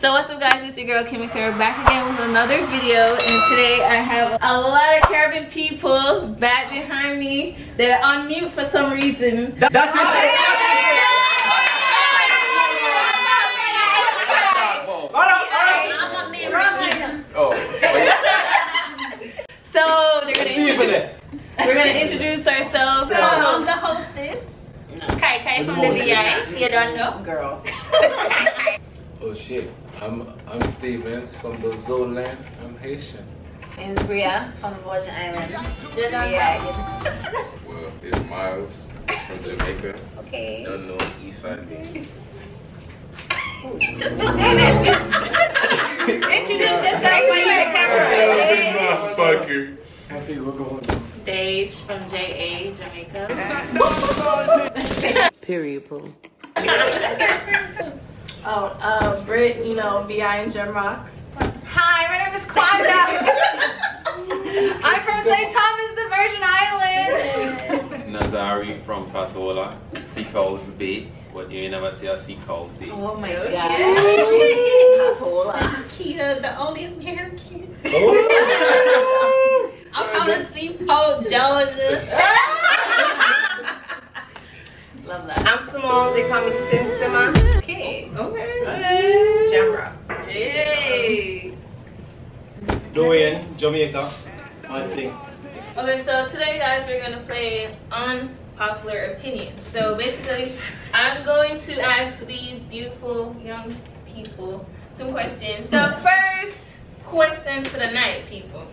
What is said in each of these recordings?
So what's up guys, it's your girl Kimi Clear back again with another video and today I have a lot of Caribbean people back behind me. They're on mute for some reason. That, that Oh, So they're gonna introduce, we're gonna introduce ourselves. So I'm the hostess. Kai Kai from the VI. You don't know? Girl. oh shit. I'm I'm Stevens from the Zone Land. I'm Haitian. It's Bria from the Virgin Islands. Well, it's Miles from Jamaica. Okay. Don't know East Side. Introduce yourself when you the camera. Fucker. Dage from JA Jamaica. Period, Pooh. Oh, uh, Britt, you know, VI and Jamrock. Hi, my name is Kwanda. I'm from St. Thomas, the Virgin Islands. Nazari from Tortola, Seacoast Bay, but you never see a Sea Cows Bay. Oh my god. Tortola. Kia, the only American. Oh. I'm from the Seaport, Georgia. Love that. I'm Simone. They call me Systema. Okay. Okay. Jamrock. Yay. Dwayne, Jamaica. One thing. Okay, so today, guys, we're gonna play unpopular opinion. So basically, I'm going to ask these beautiful young people some questions. So first question for the night, people.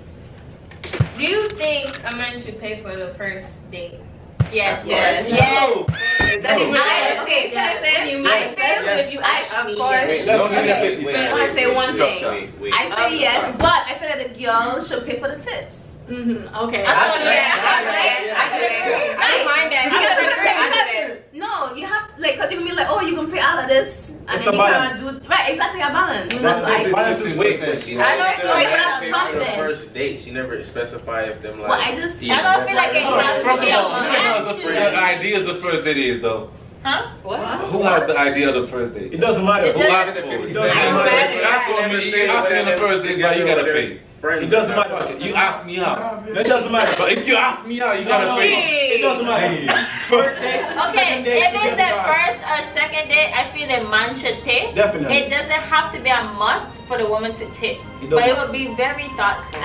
Do you think a man should pay for the first date? Yes. Yes. Yes. Is that even okay, can I say you I might say If you I, ask of course. yes. Don't give me a 50 Wait. I wanna say one thing. Wait, wait. I say yes, but I feel like the girl should pay for the tips. Mm-hmm. Okay. I I don't can agree. I. I don't mind that. You gotta I can agree. because- No, you have like, cause you can be like, oh, you can pay all of this, and It's then a you balance. do right exactly a balance. Balance That's is- like, balance is Wait, but she I don't said know, she that's paid for the first date. She never specified if them like. well, I just, I don't feel like it has to First be of a all, the have first to. idea is the first date is though? Huh? what? Who has the idea of the first date? It doesn't matter. Who asked for it? It doesn't matter. Ask for me. You ask me on the first date, guy, you gotta pay. Friends It doesn't are not matter. fucking- You ask me out. It doesn't matter. But if you ask me out, you gotta pay. It doesn't matter. First date, Okay, second date, if it's the the first or second date, I feel the man should pay. Definitely. It doesn't have to be a must for the woman to tip, It but it would be very thoughtful.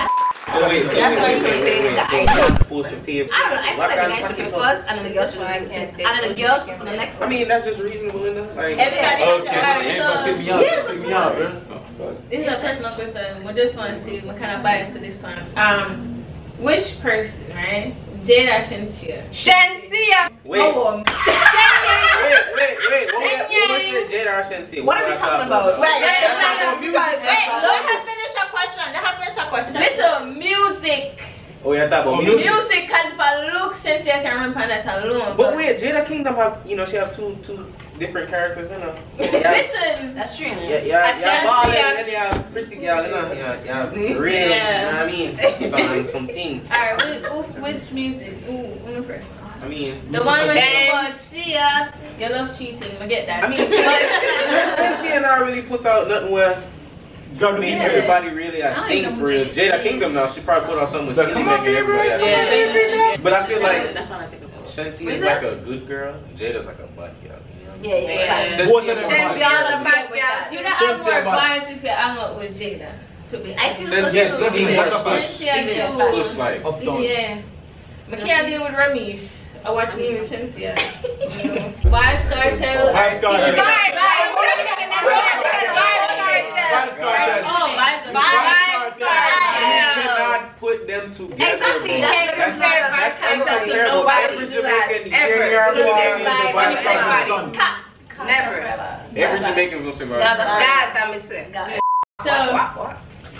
So wait, so That's wait, what wait, you wait, say, wait, the so idea. I'm supposed to pay I for- don't know. I feel What like the kind guy of should pay fucking- first, and then the girl should pay, and then the girl for the next I one. mean, that's just reasonable enough. Like, Everybody Okay, has to ain't gonna tip me out. Yes, Tip of me out, course. Bro. This is a personal question. We just want to see what kind of bias to this one. Um, which person, right? Jada Shenseea. Shenseea. wait, Oh, um, wait, wait, wait. What was what was it? Jada or Shenseea? What are we talking about? Right, Yeah, yeah, yeah, yeah, Wait, let her finish her question. Let her finish her question. Listen, music. Oh, yeah, that about Music. music. Music, because if I look Shenseea, I can remember that alone. But wait, Jada Kingdom have you know she have two two different characters in her. Yeah, Listen, That's true. yeah, yeah, yeah, Shenseea, ballin', yeah. and then you have pretty girl, you know, yeah, yeah, real, Yeah. you know what I mean, balance some things. alright, which, which, which music? Ooh, let me first. I mean, The one with Shenseea. you love cheating. I get that. I mean, Shenseea and I really put out nothing where. Gotta I mean, married. everybody really I I sing for real. Jada Jada. Kingdom now, she probably put out something with Skinny making everybody. yeah, else. yeah, But I feel like That's all I think about. Shenseea What is is like a good girl. Jada's like a butt girl. You know? Yeah, yeah, yeah. Shenseea Both of is them like are a Shenseea girl. the bad girl. You know, Shenseea have more about- vibes if you hang out with Jada. To be I feel Then so yes, too. let me Yeah. watch up. Shenseea Yeah. too. Just like Uptown. Yeah. I can't deal with Ramesh. I watch me with Shenseea. You know. Vybz Kartel. Vybz Kartel. Vibe, vibe. What are we gonna never have? Vibe Vybz Kartel. cartel. Oh, vibes are Vibes you cartel. cannot put them together. Exactly, bro. that's Can't the compare That's Vybz Kartel to nobody. Every Do that. Jamaican Ever. hear your Exclusive voice, vibe the vibes with cartel. anybody. Son. Never. Every Jamaican will sing about Yeah, it. I'm saying. Got it. So, What, what?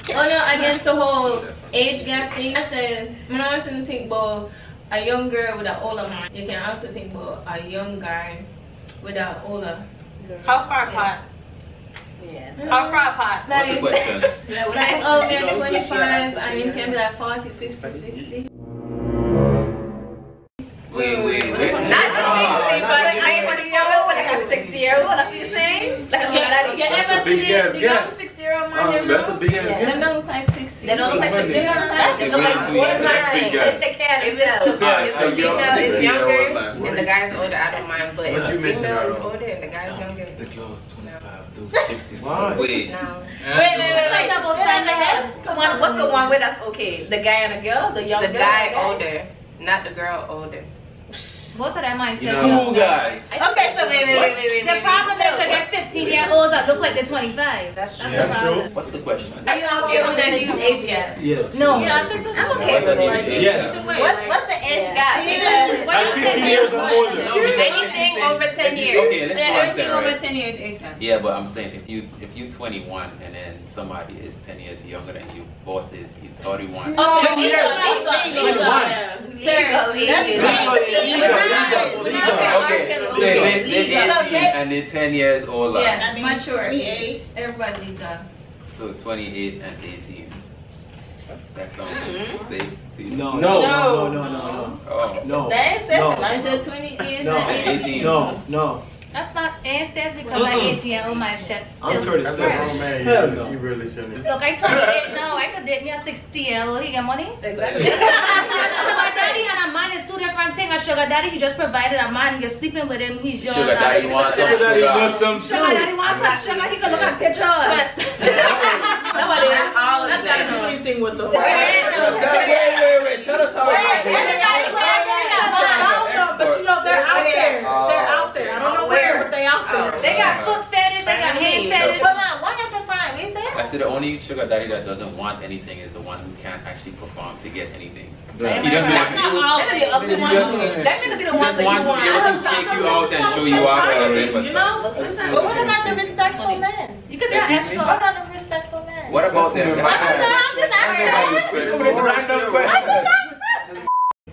oh no, against the whole age gap thing, I said, when I want to think about a young girl with an older man, you can also think about a young guy with an older girl. How far apart? Yeah. Yeah. Mm-hmm. Fry pot. What's like, the question? like, like oh, man, 25, I mean, can be like 40, 50, 60. Wait, wait, wait. Not the 60, uh, but like, I ain't gonna know, but like a 60 year old, that's what you're saying? Like a shot You ever see this? You know, 60 year old man, you? That's a big ass gap. They don't look like 60. They don't look like 60. They don't look like 60. They look like 49. They take care of themselves. If the female is younger and the guy's older, I don't mind, but if the female is older and the guy's younger. The girl is 20 through 65. Wait. Wait, wait, wait, wait. double standard. on, what's the one where that's okay? The guy and the girl? The young The girl, guy older, not the girl older. Both of them are You know- Cool guys. Okay, so wait, wait, wait, wait, wait. The problem is you get 15 year olds that look like they're 25. That's, that's That's the true. problem. What's the question? Are you okay with that huge age gap? Yes. No. Yeah, I think this I'm okay. okay with What's it. the Yes. Either What's, what's the age Yeah. gap? Because Like 15 years or older. Anything over 10 years. Okay, this is Yeah, what I'm everything over 10 years age gap. Yeah, but I'm saying if you if you 21 and then somebody is 10 years younger than you, boss is you 31. Okay, years. legal, legal, legal. Sir, Legally. that's Legally. Legal, legal, legal. Okay, so they, they, they're 18 and they're 10 years older. Yeah, mature age. Everybody legal. So 28 and 18. That sounds mm-hmm. safe to you? No, no, no, no, no, no, Oh. no. That is No. it. I said 20 years No. and 18. 18. No, no. That's not answered because my Mm-mm. 18 year old my shit I'm still 37. fresh. Hell no. You really shouldn't. Look, I 28 now. I could date me a 60 year old. He get money. Exactly. a sugar daddy and a man is two different things. A sugar daddy, he just provided a man. You're sleeping with him. He's yours. Sugar daddy wants some Sugar daddy wants some Sugar too. daddy wants some sugar. He can look at pictures. Nobody is. All of That's not do them. anything with the. Wait, wait, wait. Tell us how Wait, it everybody, everybody, But you know they're out there. They're oh, out there. I don't know where, but they out there. Oh. They got foot fetish. They got hand fetish. Hold on, one at a time. What you say? I said the only sugar daddy that doesn't want anything is the one who can't actually perform to get anything. Yeah. He doesn't want That's not all of it. He doesn't- gonna be the He ones just that wants you to want. to take you out and show you off and all that type of You know? But what about the respectful man? You could be an Excuse me? What about the respectful man? What about them? I don't know, I'm just asking. It's a random question.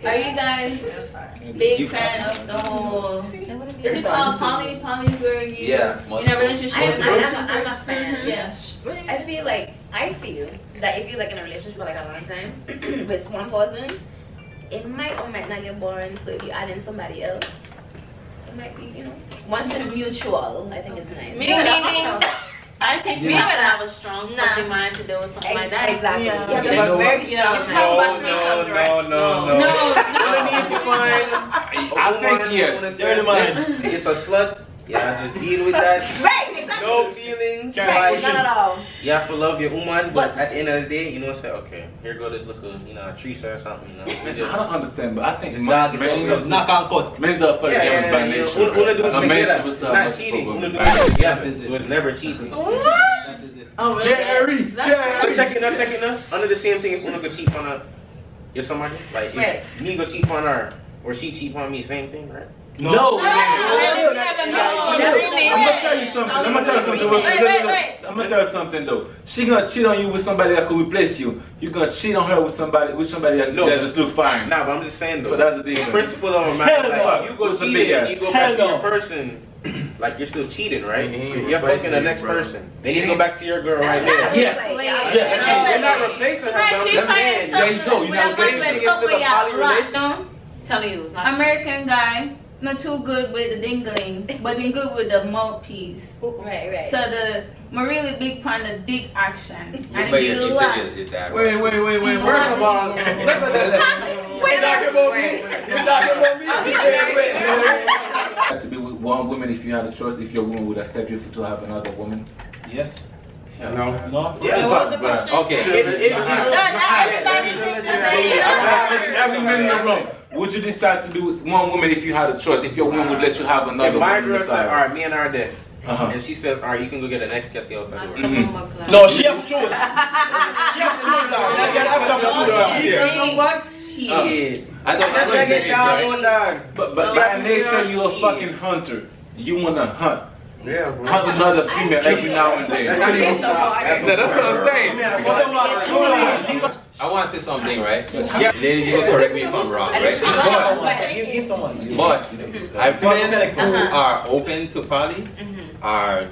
Are you guys You- big fan of the whole? Is it called poly? Poly where you Yeah, in a relationship? I'm, with I'm, two I'm, I'm a fan. Mhm. Yeah. I feel like I feel that if you're like in a relationship for like a long time with one person, it might or might not get boring. So if you add in somebody else, it might be you know once it's mutual, I think it's nice. Me, Yeah. me, me. I think we would have a strong Nah. fucking mind to deal with something Ex- Exactly. Yeah. You have You a know very strong It's mind. talking No, about no, threesomes, right? no, no, no. You need to find I think yes. Dirty mind. It's a slut. Yeah, just deal with that. Right, exactly. No feelings. Right, Like, not at all. you have to love your woman, but at the end of the day, you know, say, okay, here go this little, you know, Teresa or something, you know. We I don't understand, but I think Just men dog it men's out. up- Knock on cut. men's up for uh, the yeah, games yeah, by yeah, nature. yeah. Una do A it together. was It's not much cheating. problem Una do with it that. together. So it's never cheating. Oh, really? Jerry, I'm Jerry. checking up, checking up. Under the same thing, if Una go cheat on a, your somebody, like Right. if me go cheat on her, or she cheat on me, same thing, right? No. No, I'm gonna tell you something. I'm gonna tell you something. Wait, Wait, wait, wait. I'm gonna tell you something though. She gonna cheat on you with somebody that could replace you. You gonna cheat on her with somebody with somebody that, No. that just look fine. Nah, but I'm just saying though. So that's the the difference. principle of a man, like you go With the and you go back to your person, like you're still cheating, right? Mhm. You're fucking the next it, bro. person. Then you go back to your girl right there. Yes. Yes. You're not replacing her, Right, but I'm she's just finding saying. There you go. You something know with what a I'm saying? It's still a somewhere poly relationship. down. Tell you, it's not. American guy, not too good with the dingling, but then good with the mouthpiece. Right, right. So the I'm really big fan of dick action. And But you you, you lot. said your, your dad Wait, wait, wait, wait. First of all, let's let that- You talking about me? You talking about me? Wait, wait, wait. To be with one woman, if you had a choice, if your woman would accept you to have another woman. Yes. Hell No. No. Yeah, What but- question? Okay. It- it- No, not everybody thinks the same. Every man in the room. Would you decide to be with one woman if you had a choice? If your woman would let you have another If my woman girl said, beside all her? right, me and her are dead, Uh-huh. and she says, all right, you can go get an next, get the other door. Mhm. No, she have to choose. She have to choose. her. That girl have to choose. her. You Yeah. Know. I don't, I don't take say it this, down, right? But, but She by nature, you're a fucking hunter. You wanna hunt. Yeah, bro. Hunt another female every now and then. That's pretty much That's what I'm saying. I want to say something, right? Yeah. Ladies, you can correct me if I'm wrong, right? But, Give, give someone. but I Well, men who Uh-huh. are open to poly are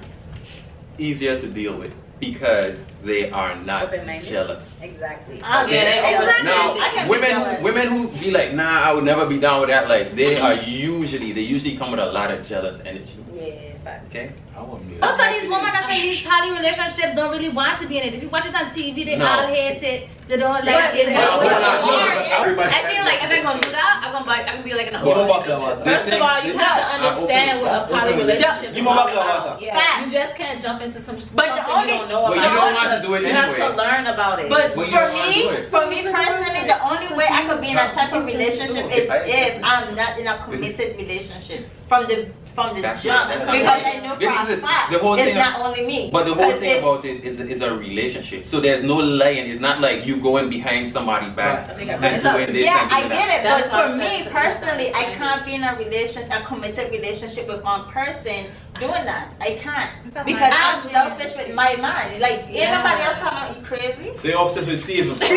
easier to deal with because they are not Open-minded. jealous. Exactly. I'll get it. Exactly. Now, I can be women who, women who be like, nah, I would never be down with that. Like, they mm-hmm. are usually, they usually come with a lot of jealous energy. Yeah, facts. Okay. I want me. Most of these women that in these poly relationships don't really want to be in it. If you watch it on TV, they No. all hate it. They don't like it. but- but- but- I feel like if I'm gonna do that, I'm gonna be, I'm gonna be like an Give me open back the relationship. water. First of all, you have to understand what a poly relationship is me all about. Yeah. You just can't jump into some But the something only- you don't know But you don't want to do it You have to learn about it. But Well, you for don't wanna do me, for me personally, the only way I could be in a type of relationship is if I'm not in a committed relationship from the from the That's jump not- that's because right. I know This for is a it. fact The whole thing of- not only me. But the whole thing it- about it is is a relationship. So there's no lying. It's not like you going behind somebody back and So, doing this yeah, and I get that. it, That's but for me said- personally, I can't be in a relationship, a committed relationship with one person doing that. I can't because I'm selfish with my man. Like everybody else come out, you crazy? So you're obsessed with Steven. Why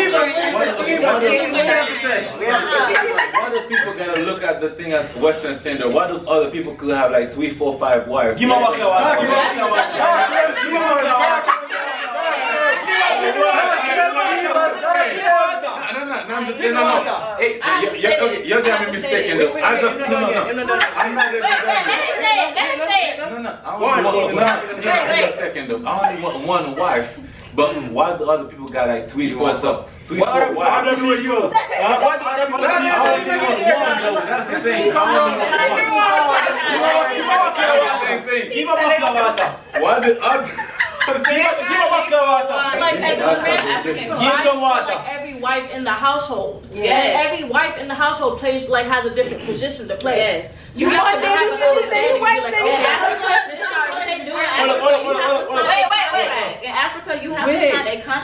do people gonna look at the thing as Western standard? Why do other people could have like three, four, five wives? Give me back the water. Give me back the water. Give me back the water. No, no, no, no, I'm just saying, no, no. Hey, you're, you're, okay, you're getting me mistaken though. I just, no, no, no. I'm not even Wait, wait, let me say it, let me say it. No, no, I Go on, only want, go no, on. no, no, a second though. I only want one wife. But why do other people got like three, four, so, three, What four other what other wives? do you? What other people do you? I only want one though. That's the thing. I only want one. Same thing. Give me back the. Why do other? Give me back the water. Like every That's man, something different. Give some water. like every wife in the household. Yes. Every wife in the household plays like has a different position to play. Yes. You have to have an understanding. Be like, okay, Yeah. Oh, this is how What they they do do it. Hold on, hold on, hold on, sign- wait, wait, wait. wait. In Africa, you have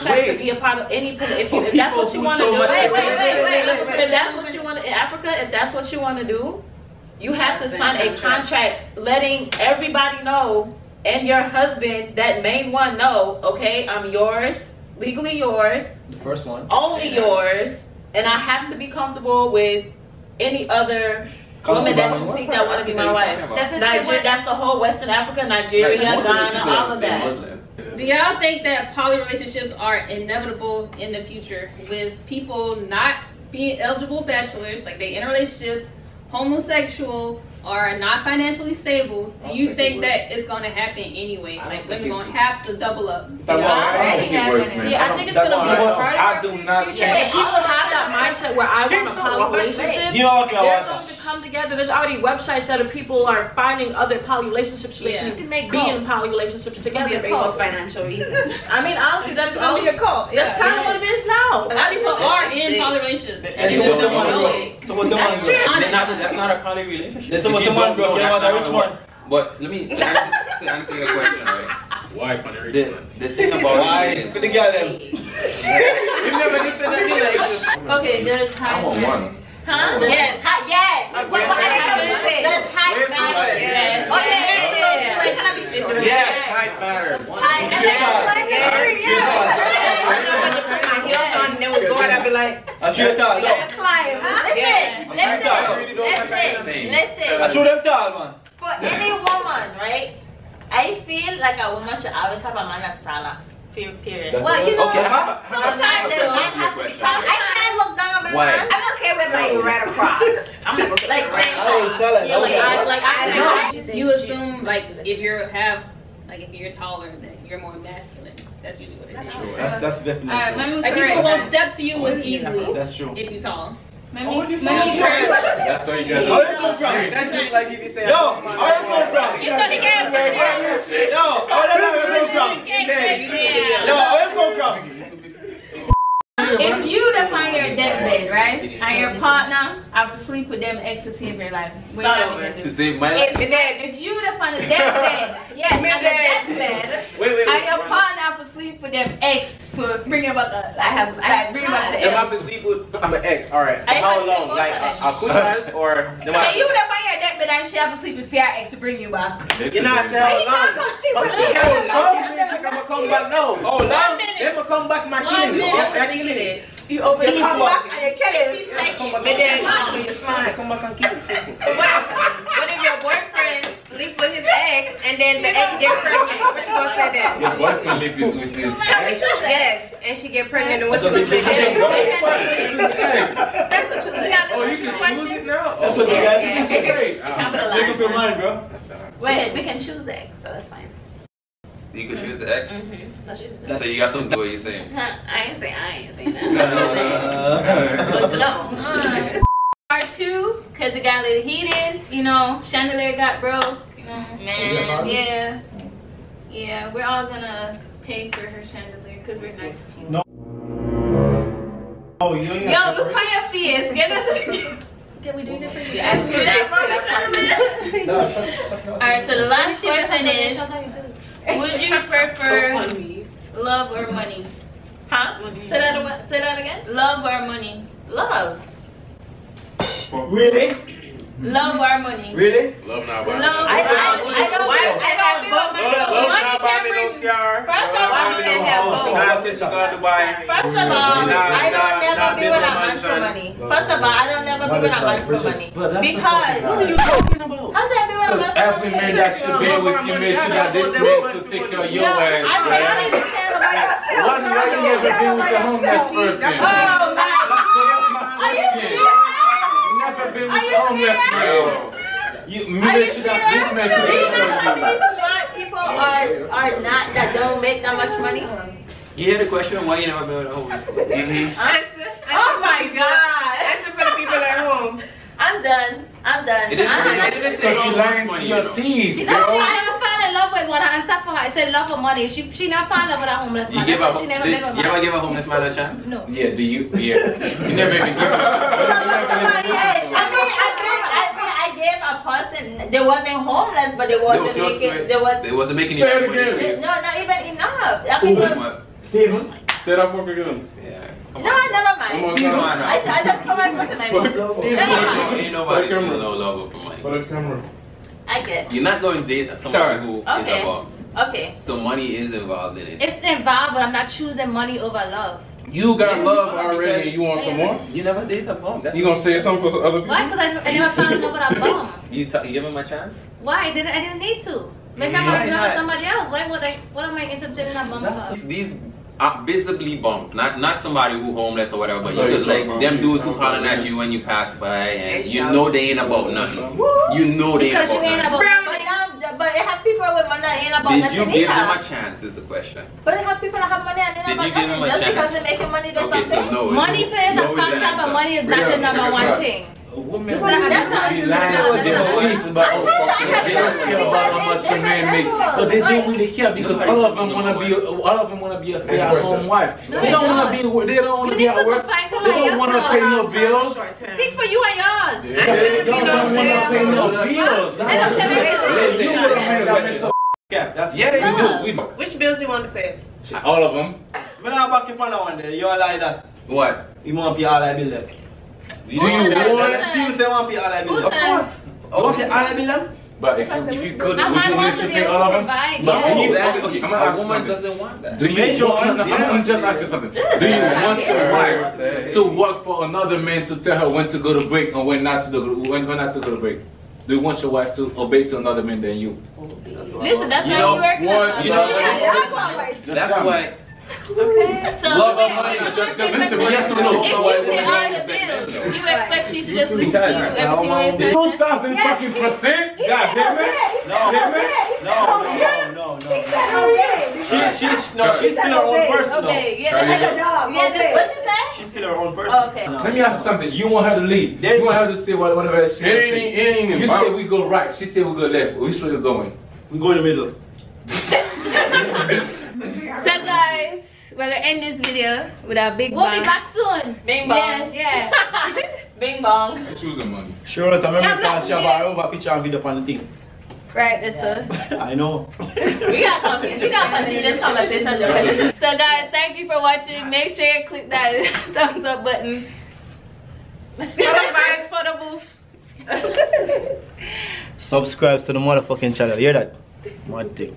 Wait, to sign a contract to be a part of any. If, you, if that's what you want to so do, much- Wait, wait, wait, wait, look, look, if that's what you want in Africa, if that's what you want to do, you have to sign a contract letting everybody know and your husband, that main one, know. Okay, I'm yours, legally yours, The first one. only yours, and I have to be comfortable with any other woman that you see that want to be my wife. That's the Nigeria, that's the whole Western Africa, Nigeria, Ghana, all of that. Do y'all think that poly relationships are inevitable in the future with people not being eligible bachelors, like they in relationships, homosexual, or not financially stable? Do you think that it's gonna happen anyway? Like women gonna have to double up? That's I all. don't think it works, man. Yeah, I think it's gonna be I- harder. I do not Yeah, if people have that mindset where I want a poly relationship, Give me back the they're water. going to come together. There's already websites that are people are finding other poly relationships so Yeah. can You can make be in poly relationships together. Be a cult Basically. financial reasons. I mean, honestly, that's It's gonna be a cult. That's Yeah. kind of what it is now. A lot of people are in poly relationships. And You so what's the don't one know girl? it. So what's the one That's girl? true. Not, that's not a poly relationship. Then so what's If the one don't girl? know, You know that's which one? But let me to answer, to answer your question, right? Why on the The, the thing about Why? it is, For the girl them. You never just said that Okay, there's high I want one. Huh? Yes, hi, yes. What, what I have to say? There's high Where's the matters. right? Yes. Okay, yeah. Like, can I be sure? yes, height matters. I- and then it's like, And then we go out and be like, I treat them tall. No. Listen, Yeah. listen, listen, listen. I treat them tall, man. For any woman, right? I feel like a woman should always have a man that's solid. Period. period. That's Well, you know, Okay, how- sometimes how- they might have to be solid. I can't look down on my Why? man. I'm like right across. I'm like same I always height. tell. Yeah, like I, like I, I know. know. You assume like if you have like if you're taller that you're more masculine. That's usually what it is. That's that's definitely Alright, true. let Like people won't step to you as easily That's true. if you're tall. Let me, let me correct. That's why you guys Where you come from? that's just like if you say, Yo, where you come from? You know the game, the game. Yo, where you come from? Yo, where you come from? If you define your deathbed, right, and your partner have to sleep with them ex to save your life, Start over. gonna To do? save my life. If, if you define a deathbed, yes, and a deathbed, Wait, wait, and wait. your partner have to sleep with them ex for bring about the, I have, I bring about the If I have ex. to sleep with, I'm an ex, alright. I How long? Like, a, a quick months or the So one? you define your deathbed and she have to sleep with your ex to bring you back. You know what I'm saying? How long? Okay, how long? I'm gonna come back now. Oh, long. Then I'm come back my One killing. minute. I'm killing it. You over Kill it come for- back and you kill it. Come back and kill it. Smile, Come back and kill it. what if your boyfriend sleep with his ex and then the ex get pregnant? What you gonna say then? Your boyfriend lives with with his ex. Yes, and she get pregnant and what That's you gonna say decision, then? bro. That's what you say. Oh, you can choose it now? That's what you Yes, guys yes. Great. Make up your mind, bro. That's the hard Wait, we can choose the X, so that's fine. You could choose the X. Mm-hmm. Let's choose the So you got something to do what you're saying. I ain't saying I ain't saying that. It's good to know. Part two, cause it got a little heated. You know, chandelier got broke. You know, mm-hmm. man, yeah, yeah. We're all gonna pay for her chandelier because we're nice people. No. Oh, you ain't Yo, look on your face. Get us. Can we do it for you? Yes, do that for the No, shut, shut, All right. So the last question is: Would you prefer love or money? Huh? Say that. Say that again. Love or money? Love. Really? Love or money? Really? Love now, Love. I, I, I don't. I don't be with money. Money can't bring. First of all, First of all, I don't never be with a man for money. First of all, I don't never be with a man for money. Because What are you talking about? how can I be with a man Because for every man that should be with you, make sure that this man could take care of your ass, I don't right? understand about yourself. Why do you ever been with the homeless person? Oh my That's my Are you question. serious? You never been Are with you the homeless serious? man. You, Are maybe you should have this man could Do you take care know of how you. many smart people are are not that don't make that much money? You hear the question? Why you never been with a homeless person? Mhm. Oh my god. Answer for the people at home. I'm done. I'm done. It is I'm done. didn't Because you lying to your you know. teeth, girl. never fell in love with what I answered for her. I said love or money. She she never found love with a homeless man. You man. give That's a she never did, been with you ever man. give a homeless man a chance? No. Yeah, do you? Yeah. You never even give it. Somebody else. I mean, I gave, I mean, I gave a person. They wasn't homeless, but they They wasn't close making. it. They was. They wasn't making Say it enough money. again. No, not even enough. I mean, What? no, What? Steven? Say that fuck again. Yeah. No, on. never Come on, mind. Come on, I, I just come back for tonight. Never mind. Ain't nobody feeling no love for money. For the camera. I get. You're not going to date somebody who is Okay. involved. Okay. So money is involved in it. It's involved, but I'm not choosing money over love. You got love already and you want some more? You never date a bum. That's You gonna say something for other people? Why? Because I, I never fell in love with a bum. You, t- you give him a chance? Why? I didn't I didn't need to. Maybe I'm Why in love not? with somebody else. Why would I? What am I entertaining a bum? These are visibly bums, not not somebody who homeless or whatever, but you you're just like them dudes who hollering at you when you pass by and you know they ain't about nothing. You know they ain't Because you about ain't nothing. about. But, it have people with money that ain't about Did nothing you give them a chance? Is the question. But it have people that have money and they Did not you about give them nothing. a Just because they're making money, that's Okay, so something. no. Money plays no a is the factor, but money is not the number one thing. A woman That's not- that's not- be lying to that's their not- teeth about I'm trying they don't care about how much a man make, but they don't really care because all of them wanna be, all of them wanna be a stay-at-home wife. They they don't wanna don't. be, they don't wanna You be need at work. They don't wanna pay no bills. Speak for you and yours. They don't wanna pay no bills. I don't care what it is. You would have made that mess. Yeah, that's Yeah, they do. We do. Which bills you want to pay? All of them. Me not back up on that one there. You all like that. What? You want to pay all I bill them. Do you said that? want? Steve say want to pay all I bill Who them. said? I want to pay all I bill them. But if you, if you could, would you wants wish to to be pay all of them? provide. But yes. exactly. Okay, I'm gonna A ask you woman something. doesn't want that. Do you Major want, no, no, yeah. I'm, I'm just asking you something. Do you want your wife to work for another man to tell her when to go to break and when not to go when, when not to go to break? Do you want your wife to obey to another man than you? Listen, that's You how know you working what- it. you know what Yeah, it is? that's why. Just That's tell me. why. So, Love okay, or money? okay, Just okay, listen, yes or no? If you pay all the bills, you expect she to just listen to you everything you say? Two thousand fucking percent? God damn it! No, Damn it! no, no, no, no, no. She, she's, no, she's still her own person though. Okay, yeah, that's like a dog. Yeah, that's what you said? She's still her own person. Okay. Let me ask you something. You want her to leave. There's- you want her to say what- whatever she It wants ain't, to say. it ain't even You about- say we go right. She said we go left. Which way you going? We go in the middle. So guys, we're gonna end this video with our big We'll bang. be back soon. Bing bong. Yes. Yeah. Bing bong. I'm choosing money. Sure, that I remember Yeah, because she have yes. over picture and video on the thing. Right, that's so. I know. We got continue, we got continue this conversation. So guys, thank you for watching. Make sure you click that thumbs up button. Follow back for the booth. Subscribe to the motherfucking channel. You hear that? One thing.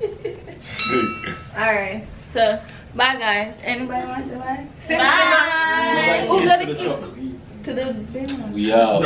Alright. So Bye, guys. Anybody want to say bye? Bye. bye. bye. Yes, to the truck. To the bedroom. We out.